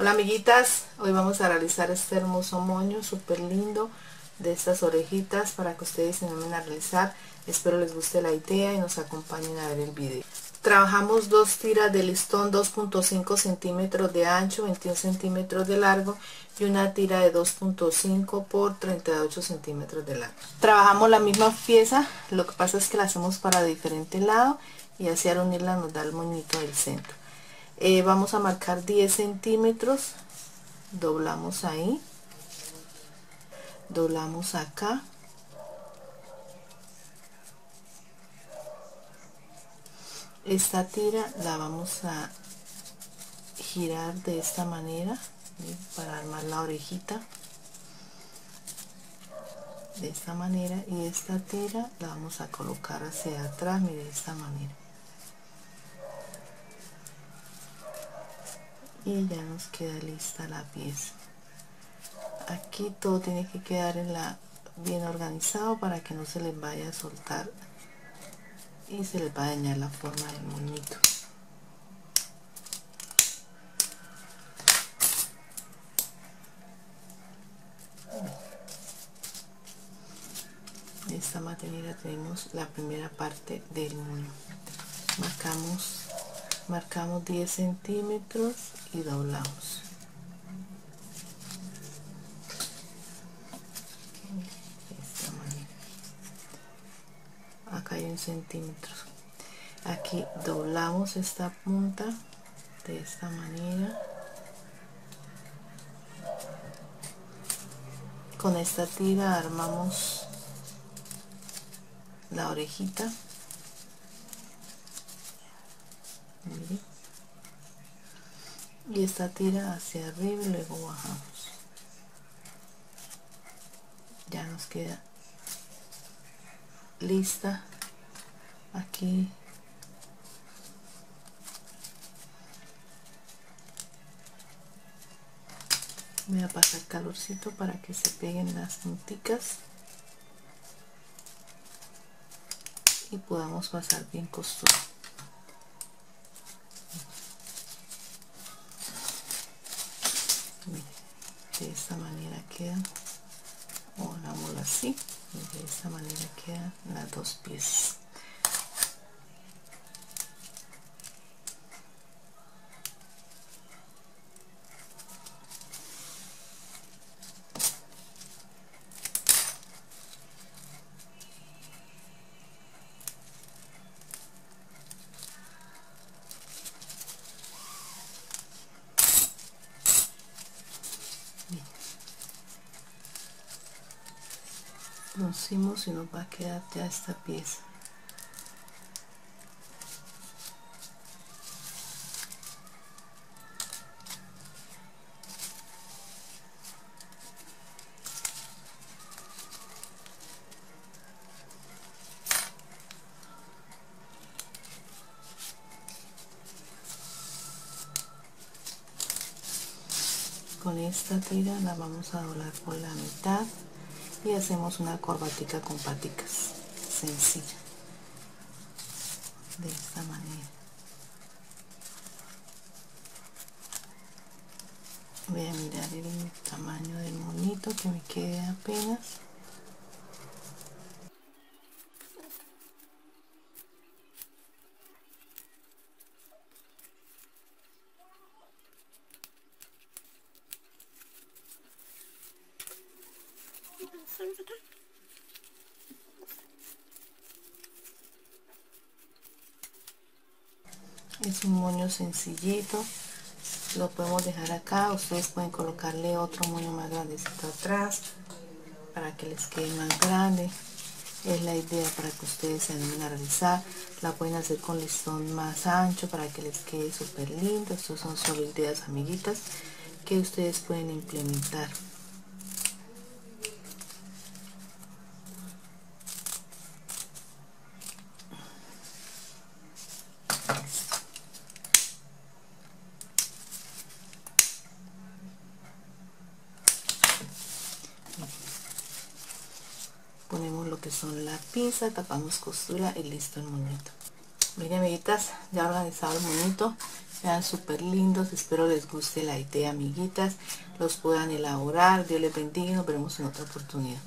Hola amiguitas, hoy vamos a realizar este hermoso moño súper lindo de estas orejitas para que ustedes se animen a realizar. Espero les guste la idea y nos acompañen a ver el video. Trabajamos dos tiras de listón 2.5 centímetros de ancho, 21 centímetros de largo y una tira de 2.5 por 38 centímetros de largo. Trabajamos la misma pieza, lo que pasa es que la hacemos para diferente lado y así al unirla nos da el moñito del centro. Eh, vamos a marcar 10 centímetros. Doblamos ahí. Doblamos acá. Esta tira la vamos a girar de esta manera para armar la orejita. De esta manera y esta tira la vamos a colocar hacia atrás de esta manera y ya nos queda lista la pieza. Aquí todo tiene que quedar en la bien organizado para que no se les vaya a soltar y se les va a dañar la forma del moñito. De esta manera tenemos la primera parte del moño. Marcamos marcamos 10 centímetros y doblamos. Acá hay un centímetro. Aquí doblamos esta punta de esta manera. Con esta tira armamos la orejita y esta tira hacia arriba y luego bajamos. Ya nos queda lista. Aquí. Voy a pasar calorcito para que se peguen las punticas. Y podamos pasar bien costura de esta manera queda. O hagámoslo así y de esta manera quedan las dos piezas producimos y nos va a quedar ya esta pieza. Con esta tira la vamos a doblar por la mitad y hacemos una corbatica con paticas sencilla. De esta manera. Voy a mirar el tamaño del monito que me quede apenas es un moño sencillito. Lo podemos dejar acá. Ustedes pueden colocarle otro moño más grandecito atrás para que les quede más grande. Es la idea para que ustedes se animen a realizar. La pueden hacer con listón más ancho para que les quede súper lindo estos son solo ideas amiguitas que ustedes pueden implementar ponemos lo que son la pinza tapamos costura y listo el moñito. Miren amiguitas ya organizado el moñito vean súper lindos espero les guste la idea amiguitas los puedan elaborar dios les bendiga y nos veremos en otra oportunidad